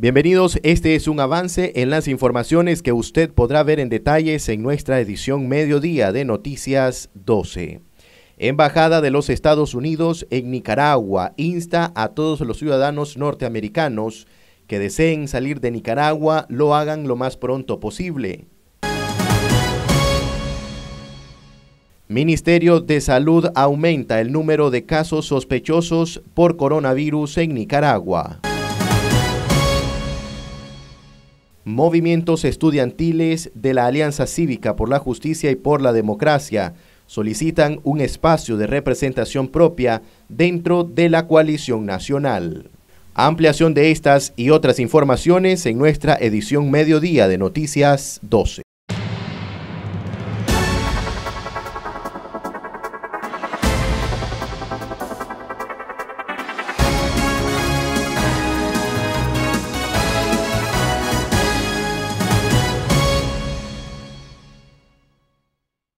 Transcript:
Bienvenidos, este es un avance en las informaciones que usted podrá ver en detalles en nuestra edición Mediodía de Noticias 12. Embajada de los Estados Unidos en Nicaragua insta a todos los ciudadanos norteamericanos que deseen salir de Nicaragua lo hagan lo más pronto posible. Ministerio de Salud aumenta el número de casos sospechosos por coronavirus en Nicaragua. Movimientos estudiantiles de la Alianza Cívica por la Justicia y por la Democracia solicitan un espacio de representación propia dentro de la coalición nacional. Ampliación de estas y otras informaciones en nuestra edición mediodía de Noticias 12.